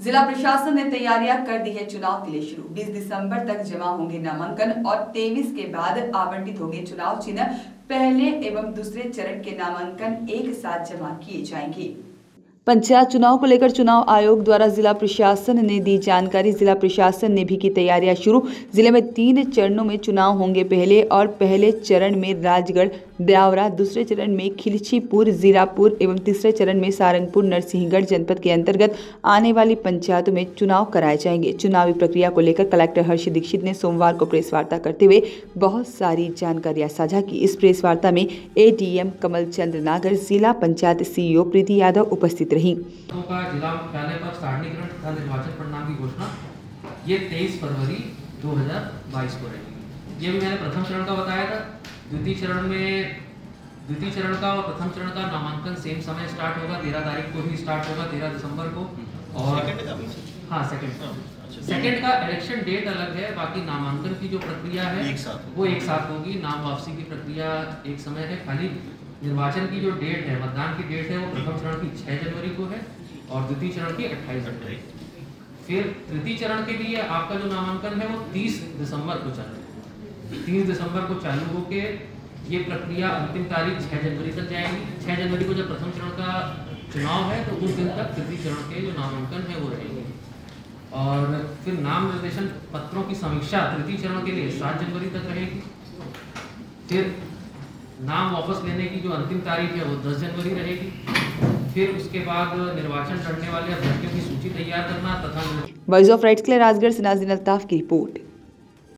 जिला प्रशासन ने तैयारियाँ कर दी है चुनाव के लिए शुरू। 20 दिसंबर तक जमा होंगे नामांकन और 23 के बाद आवंटित होंगे चुनाव चिन्ह। पहले एवं दूसरे चरण के नामांकन एक साथ जमा किए जाएँगे। पंचायत चुनाव को लेकर चुनाव आयोग द्वारा जिला प्रशासन ने दी जानकारी। जिला प्रशासन ने भी की तैयारियाँ शुरू। ज़िले में तीन चरणों में चुनाव होंगे पहले और पहले चरण में राजगढ़ ब्यावरा दूसरे चरण में खिलचीपुर, जीरापुर एवं तीसरे चरण में सारंगपुर, नरसिंहगढ़ जनपद के अंतर्गत आने वाली पंचायतों में चुनाव कराए जाएँगे। चुनावी प्रक्रिया को लेकर कलेक्टर हर्ष दीक्षित ने सोमवार को प्रेस वार्ता करते हुए बहुत सारी जानकारियाँ साझा की। इस प्रेस वार्ता में एडीएम कमल चंद्र नागर, जिला पंचायत सीईओ प्रीति यादव उपस्थित रही। जिला मुख्यालय पर सारणीकरण तथा निर्वाचन परिणाम की घोषणा ये 23 फरवरी 2022 को रहेगी ये भी मैंने प्रथम चरण का बताया था। द्वितीय चरण में द्वितीय चरण का और प्रथम चरण का नामांकन सेम समय स्टार्ट होगा। तेरह तारीख को ही स्टार्ट होगा तेरह दिसंबर को। और हाँ सेकंड सेकंड का इलेक्शन डेट अलग है बाकी नामांकन की जो प्रक्रिया है एक साथ वो एक साथ होगी। नाम वापसी की प्रक्रिया एक समय है। खाली निर्वाचन की जो डेट है, मतदान की डेट है, वो प्रथम चरण की 6 जनवरी को है और द्वितीय चरण की 28 जनवरी फिर तृतीय चरण के लिए आपका जो नामांकन है, वो 30 दिसंबर को चालू 30 दिसंबर को चालू होके ये प्रक्रिया अंतिम तारीख 6 जनवरी तक जाएगी। 6 जनवरी को जब प्रथम चरण का चुनाव है तो उस दिन तक तृतीय चरण के जो नामांकन है, वो रहेंगे। और फिर नाम निर्देशन पत्रों की समीक्षा तृतीय चरण के लिए सात जनवरी तक रहेगी। फिर नाम वापस लेने की जो अंतिम तारीख है, वो 10 जनवरी रहेगी। फिर उसके बाद निर्वाचन लड़ने वाले अभ्यर्थियों की सूची तैयार करना तथा वॉइस ऑफ़ राइट्स के लिए राजगढ़ से नाजिन अल्ताफ की रिपोर्ट।